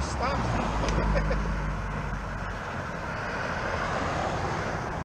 stop.